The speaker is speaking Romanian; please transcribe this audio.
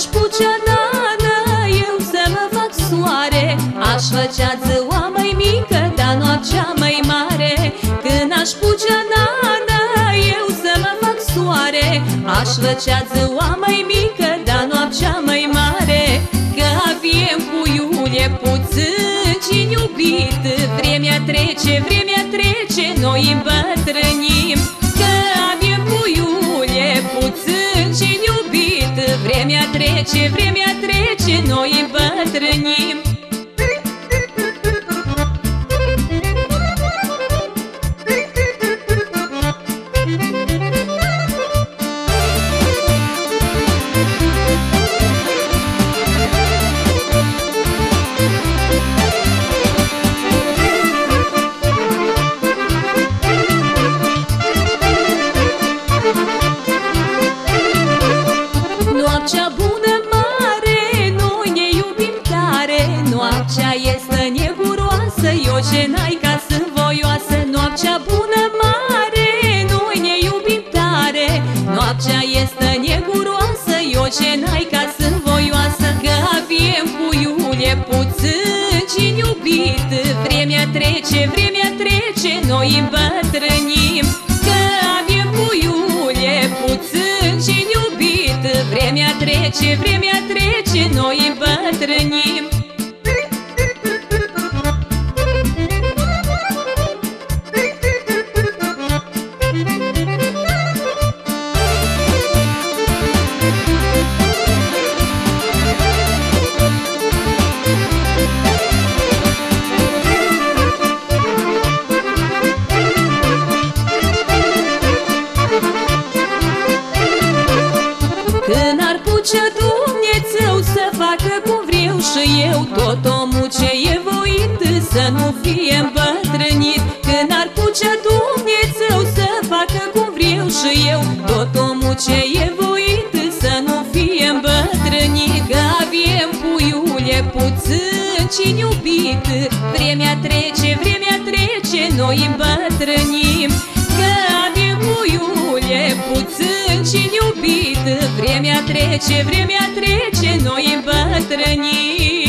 aș pucea, nana, eu să mă fac soare. Aș făcea ziua mai mică, dar noaptea mai mare. Când aș pucea, nana, eu să mă fac soare. Aș făcea ziua mai mică, dar noaptea mai mare. Că avem cu iulie puțin și iubit. Vremea trece, vremea trece, noi îmbătrânim. Vremea trece, vremea trece, noi îmbătrânim Noaptea neburoasă, eu ce n-ai ca sunt voioasă Noaptea bună mare, noi ne iubim tare. Noaptea este neburoasă, eu ce n-ai ca sunt voioasă Că avem puiule puțin și iubit. Vremea trece, vremea trece, noi îmbătrânim. Că avem puiule puțin și iubit. Vremea trece, vremea trece, noi îmbătrânim facă cum vreau și eu. Tot omul ce e voit să nu fie îmbătrânit. Când ar puce Dumnezeu să facă cum vreau și eu. Tot omul ce e voit să nu fie îmbătrânit. Că avem puiule puțin și iubit. Vremea trece, vremea trece, noi îmbătrânim și iubit Vremea trece, vremea trece, noi îmbătrânim